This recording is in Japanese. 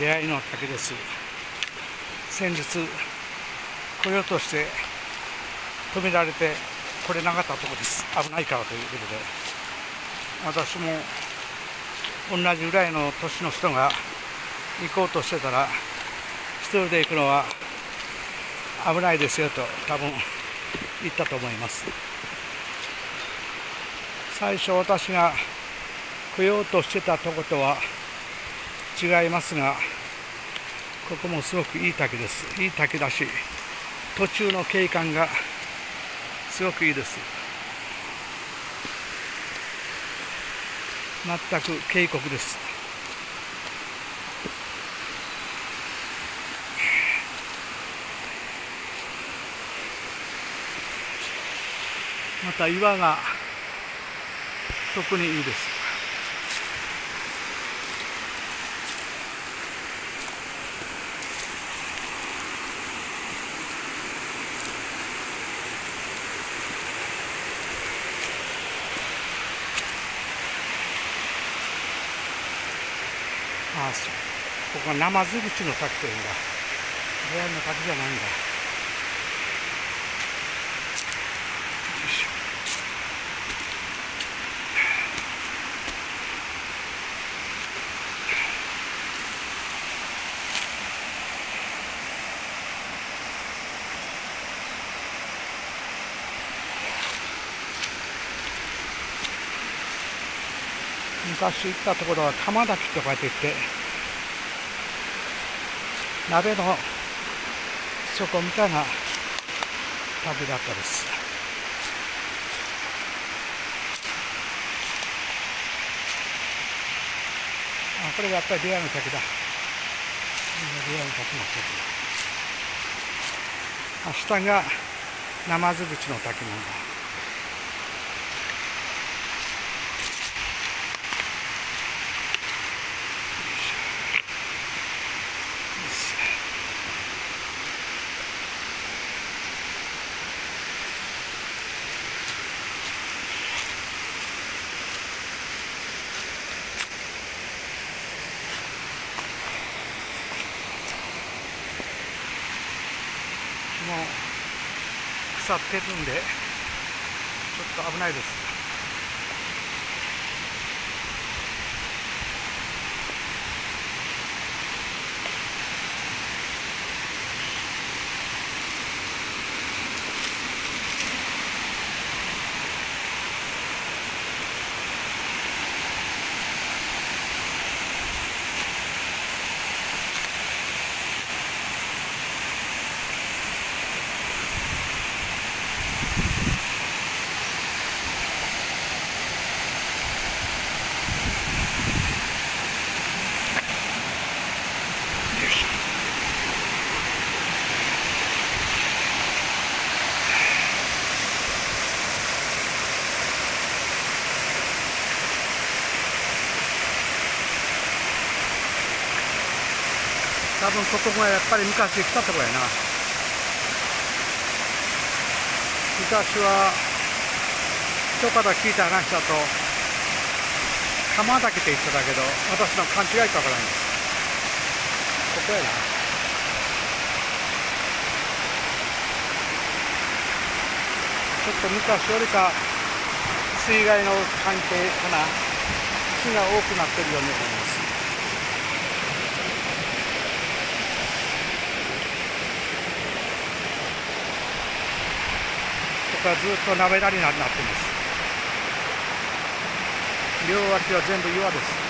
出会いの滝です。先日来ようとして止められて来れなかったところです。危ないからということで。私も同じぐらいの年の人が行こうとしてたら一人で行くのは危ないですよと多分言ったと思います。最初私が来ようとしてたとことは違いますがここもすごくいい滝です。いい滝だし途中の景観がすごくいいです。全く渓谷です。また岩が特にいいです。あそうここは生津口の滝というんだ。出会いの滝じゃないんだ。よいしょ。昔行ったところは玉滝とかって言って鍋の底みたいな旅だったです。あこれがやっぱりリアの滝だ。リアの滝の滝あ下がナマズ口の滝なんだ。も腐ってるんでちょっと危ないです。多分ここもやっぱり昔来たとこやな。昔は人から聞いた話だと釜岳って言ってたけど私の勘違いかわからないここやな。ちょっと昔よりか水害の関係かな。火が多くなってるように思います。がずっと鍋なりになってます。両脇は全部岩です。